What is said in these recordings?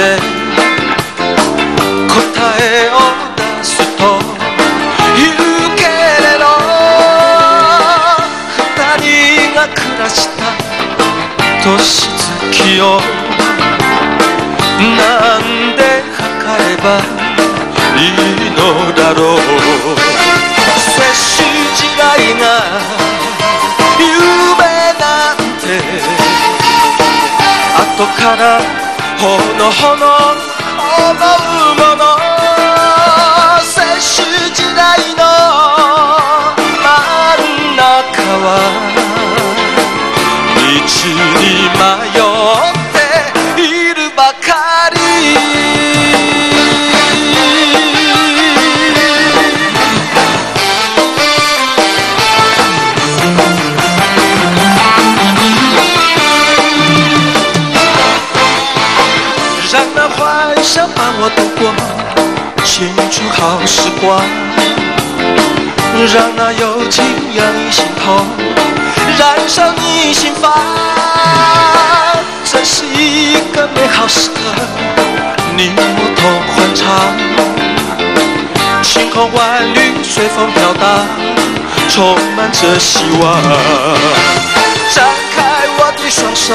で答えを出すと言うけれど二人が暮らした年月をなんで測ればいいのだろう。接取時代が夢なんて後からほのほの思うもの摂取時代の真ん中は道に迷う我度过青春好时光，让那友情洋溢心头燃烧你心房。这是一个美好时刻，你我同欢唱。晴空万里随风飘荡，充满着希望。张开我的双手，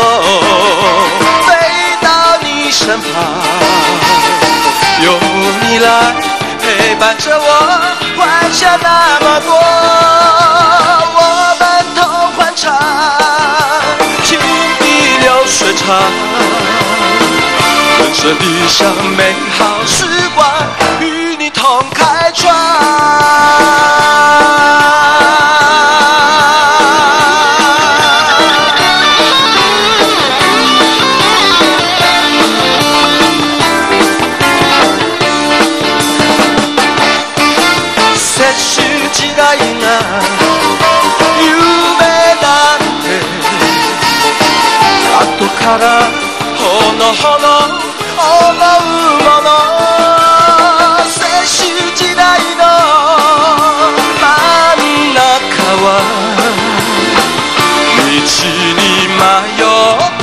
飞到你身旁，有你来陪伴着我，幻想那么多，我们同欢唱，情比流水长，人生理想美好时光，与你同开创。ほのほの思うもの青春時代の真ん中は道に迷